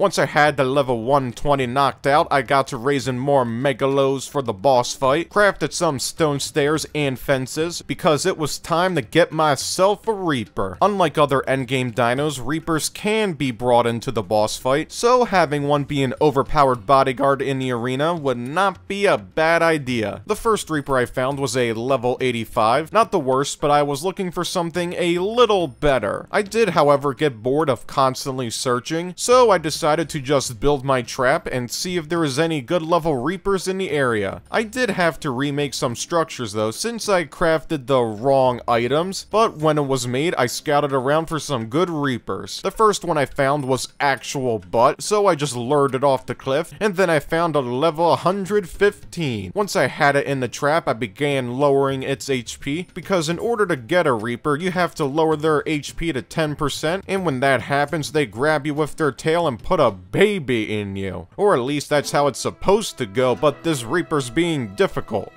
Once I had the level 120 knocked out, I got to raising more megalos for the boss fight, crafted some stone stairs and fences, because it was time to get myself a Reaper. Unlike other endgame dinos, Reapers can be brought into the boss fight, so having one be an overpowered bodyguard in the arena would not be a bad idea. The first Reaper I found was a level 85, not the worst, but I was looking for something a little better. I did, however, get bored of constantly searching, so I decided decided to just build my trap and see if there was any good level reapers in the area. I did have to remake some structures though, since I crafted the wrong items, but when it was made, I scouted around for some good reapers. The first one I found was actual butt, so I just lured it off the cliff, and then I found a level 115. Once I had it in the trap, I began lowering its HP, because in order to get a reaper, you have to lower their HP to 10%, and when that happens, they grab you with their tail and put a baby in you. Or at least that's how it's supposed to go, but this Reaper's being difficult.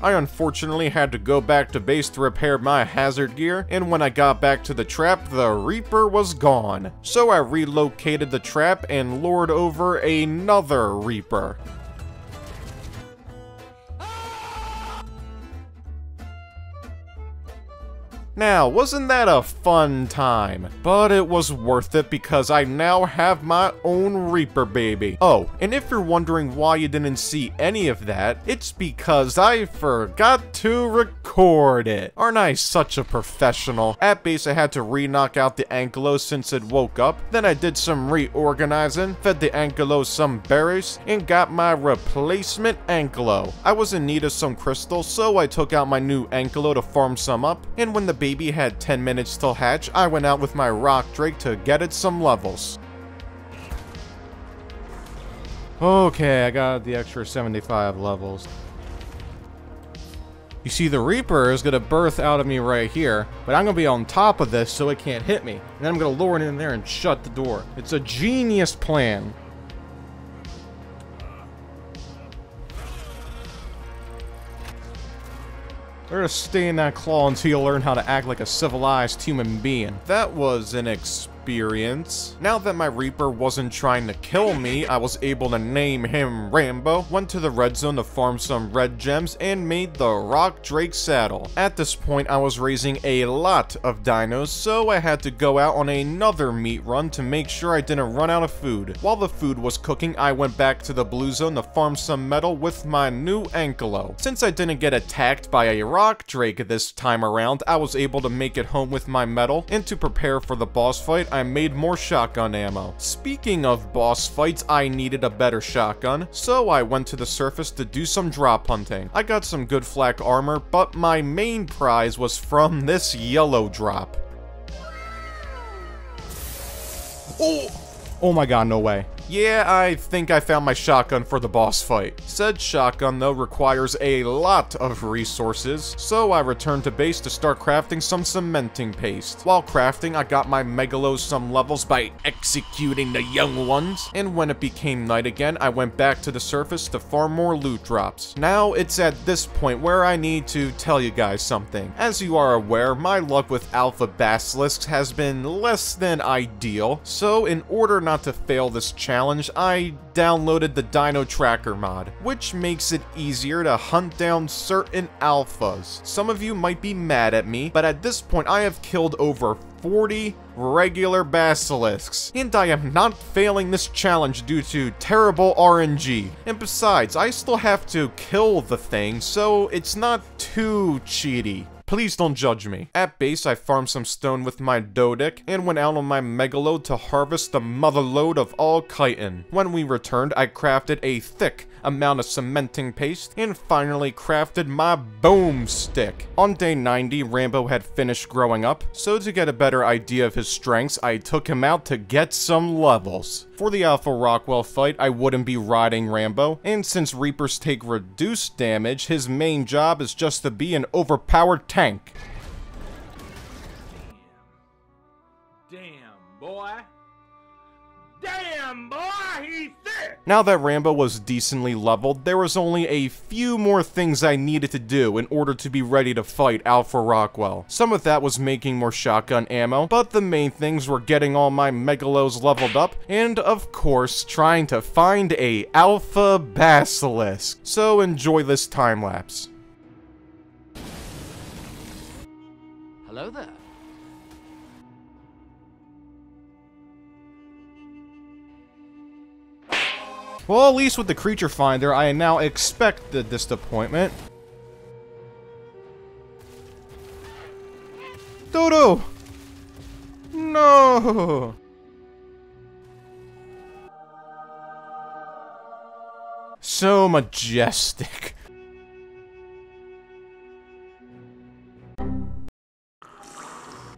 I unfortunately had to go back to base to repair my hazard gear, and when I got back to the trap, the Reaper was gone. So I relocated the trap and lured over another Reaper. Now, wasn't that a fun time? But it was worth it because I now have my own Reaper baby. Oh, and if you're wondering why you didn't see any of that, it's because I forgot to record it. Aren't I such a professional? At base, I had to re-knock out the Ankylo since it woke up. Then I did some reorganizing, fed the Ankylo some berries, and got my replacement Ankylo. I was in need of some crystals, so I took out my new Ankylo to farm some up, and when the baby had 10 minutes till hatch, I went out with my rock drake to get it some levels. Okay, I got the extra 75 levels. You see, the Reaper is going to birth out of me right here, but I'm going to be on top of this so it can't hit me. And then I'm going to lower it in there and shut the door. It's a genius plan. They're gonna stay in that claw until you learn how to act like a civilized human being. That was an experience experience. Now that my Reaper wasn't trying to kill me, I was able to name him Rambo, went to the red zone to farm some red gems, and made the Rock Drake saddle. At this point, I was raising a lot of dinos, so I had to go out on another meat run to make sure I didn't run out of food. While the food was cooking, I went back to the blue zone to farm some metal with my new Ankylo. Since I didn't get attacked by a Rock Drake this time around, I was able to make it home with my metal, and to prepare for the boss fight, I made more shotgun ammo. Speaking of boss fights, I needed a better shotgun, so I went to the surface to do some drop hunting. I got some good flak armor, but my main prize was from this yellow drop. Oh! Oh my god, no way. Yeah, I think I found my shotgun for the boss fight. Said shotgun, though, requires a lot of resources, so I returned to base to start crafting some cementing paste. While crafting, I got my megalos some levels by executing the young ones, and when it became night again, I went back to the surface to farm more loot drops. Now, it's at this point where I need to tell you guys something. As you are aware, my luck with alpha basilisks has been less than ideal, so in order not to fail this challenge, challenge, I downloaded the Dino Tracker mod, which makes it easier to hunt down certain alphas. Some of you might be mad at me, but at this point I have killed over 40 regular basilisks, and I am not failing this challenge due to terrible RNG. And besides, I still have to kill the thing, so it's not too cheaty. Please don't judge me. At base, I farmed some stone with my Doedic, and went out on my Megalode to harvest the motherlode of all chitin. When we returned, I crafted a thick amount of cementing paste, and finally crafted my boomstick. On day 90, Rambo had finished growing up, so to get a better idea of his strengths, I took him out to get some levels. For the Alpha Rockwell fight, I wouldn't be riding Rambo, and since Reapers take reduced damage, his main job is just to be an overpowered tank. Damn, boy. Damn, boy. Now that Rambo was decently leveled, there was only a few more things I needed to do in order to be ready to fight Alpha Rockwell. Some of that was making more shotgun ammo, but the main things were getting all my Megalos leveled up, and of course, trying to find a Alpha Basilisk. So enjoy this time lapse. Hello there. Well, at least with the creature finder, I now expect the disappointment. Dodo! No! So majestic.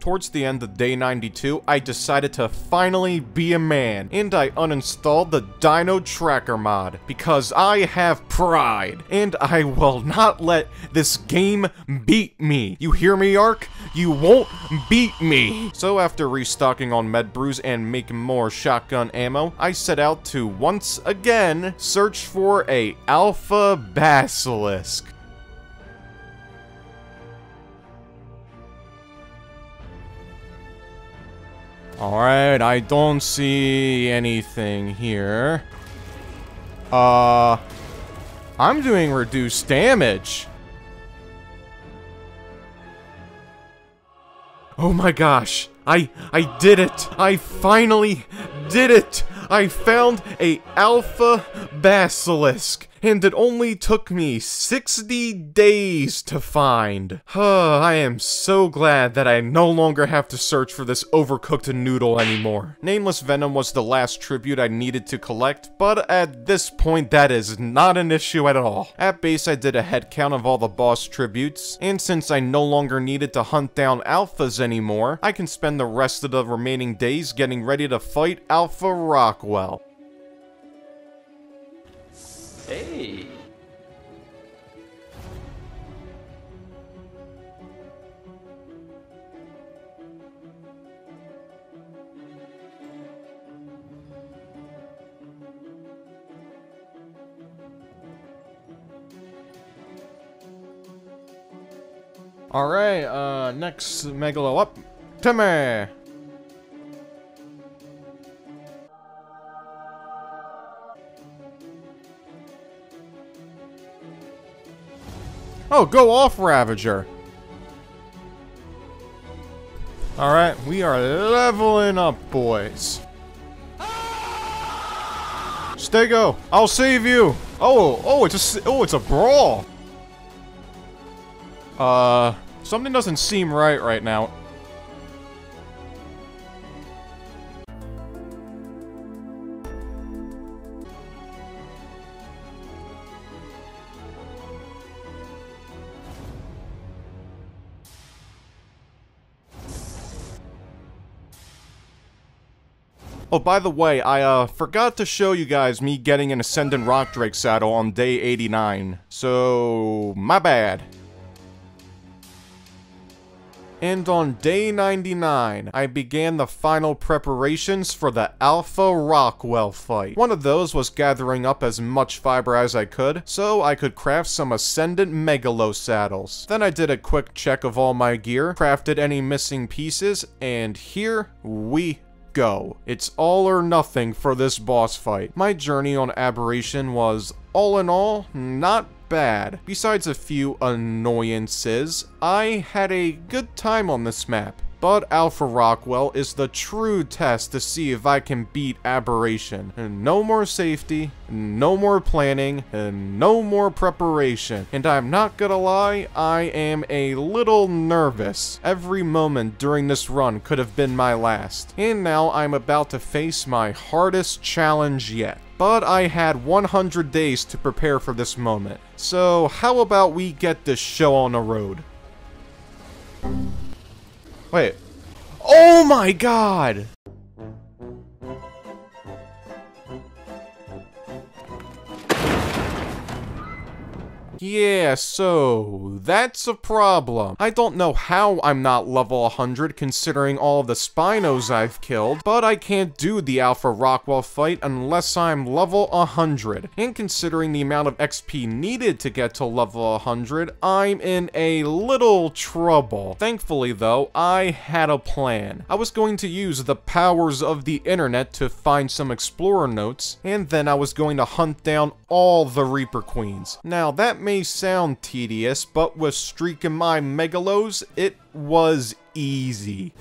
Towards the end of day 92, I decided to finally be a man, and I uninstalled the Dino Tracker mod, because I have pride, and I will not let this game beat me. You hear me, Ark? You won't beat me! So after restocking on med brews and making more shotgun ammo, I set out to once again search for a Alpha Basilisk. Alright, I don't see anything here. Uh... I'm doing reduced damage. Oh my gosh. I I did it. I finally did it. I found a alpha basilisk. And it only took me 60 days to find. I am so glad that I no longer have to search for this overcooked noodle anymore. Nameless Venom was the last tribute I needed to collect, but at this point that is not an issue at all. At base I did a head count of all the boss tributes, and since I no longer needed to hunt down alphas anymore, I can spend the rest of the remaining days getting ready to fight Alpha Rockwell. Hey. Alright, uh, next Megalo up. Timmy! Oh, go off, Ravager! Alright, we are leveling up, boys. Stego, I'll save you! Oh, oh, it's a, oh, it's a brawl! Uh, something doesn't seem right right now. Oh, by the way, I, uh, forgot to show you guys me getting an Ascendant Rock Drake saddle on day 89. So, my bad. And on day 99, I began the final preparations for the Alpha Rockwell fight. One of those was gathering up as much fiber as I could, so I could craft some Ascendant Megalo saddles. Then I did a quick check of all my gear, crafted any missing pieces, and here we go. It's all or nothing for this boss fight. My journey on Aberration was, all in all, not bad. Besides a few annoyances, I had a good time on this map. But Alpha Rockwell is the true test to see if I can beat Aberration. And no more safety, no more planning, and no more preparation. And I'm not gonna lie, I am a little nervous. Every moment during this run could have been my last. And now I'm about to face my hardest challenge yet. But I had 100 days to prepare for this moment. So how about we get this show on the road? Wait. Oh my god! Yeah, so that's a problem. I don't know how I'm not level 100 considering all the Spinos I've killed, but I can't do the Alpha Rockwell fight unless I'm level 100. And considering the amount of XP needed to get to level 100, I'm in a little trouble. Thankfully though, I had a plan. I was going to use the powers of the internet to find some explorer notes, and then I was going to hunt down all the Reaper Queens. Now that may sound tedious, but with streaking my Megalos, it was easy.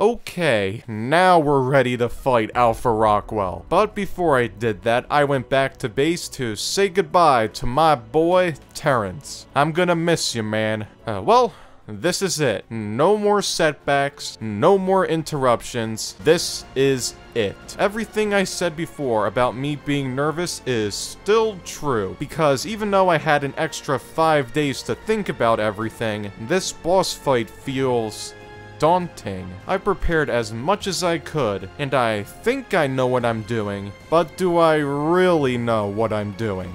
Okay, now we're ready to fight Alpha Rockwell. But before I did that, I went back to base to say goodbye to my boy, Terrence. I'm gonna miss you, man. Uh, well, this is it. No more setbacks, no more interruptions. This is it. Everything I said before about me being nervous is still true, because even though I had an extra 5 days to think about everything, this boss fight feels daunting. I prepared as much as I could, and I think I know what I'm doing, but do I really know what I'm doing?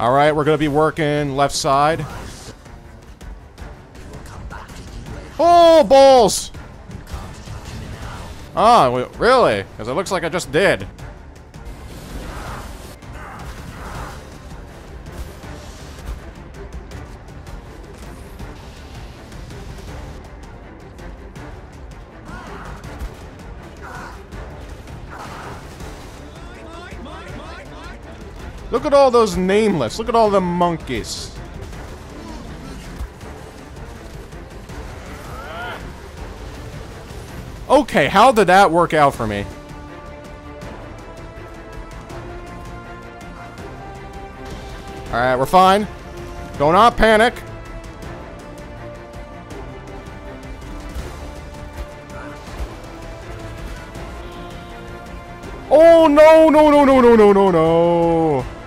Alright, we're gonna be working left side. Oh, balls! Oh, really? Because it looks like I just did. Look at all those nameless. Look at all the monkeys. Okay, how did that work out for me? Alright, we're fine. Do not panic. Oh, no, no, no, no, no, no, no, no.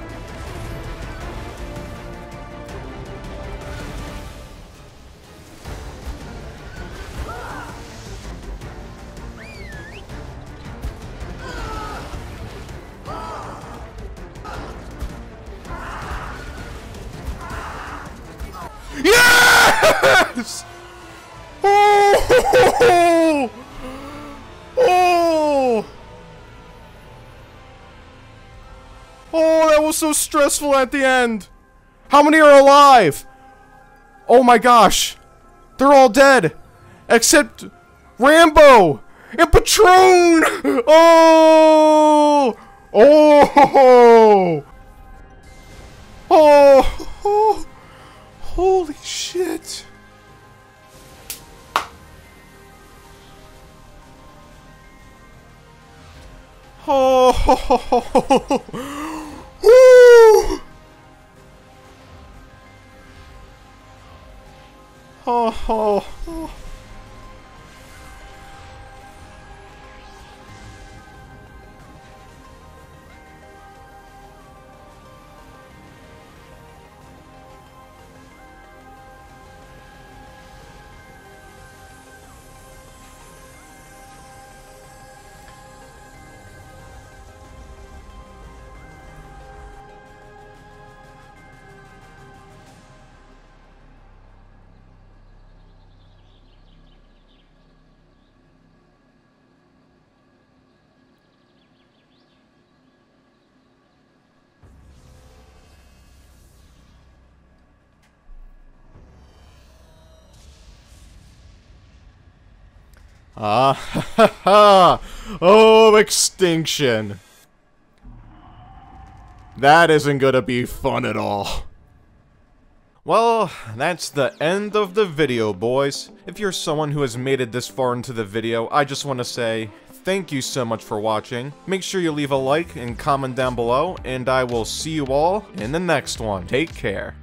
So stressful at the end. How many are alive? Oh my gosh. They're all dead. Except Rambo and Patron. Oh! Oh! Oh! oh. Holy shit. Oh, Woo! oh, oh, oh. Ah, ha ha Oh, extinction. That isn't gonna be fun at all. Well, that's the end of the video, boys. If you're someone who has made it this far into the video, I just want to say thank you so much for watching. Make sure you leave a like and comment down below, and I will see you all in the next one. Take care.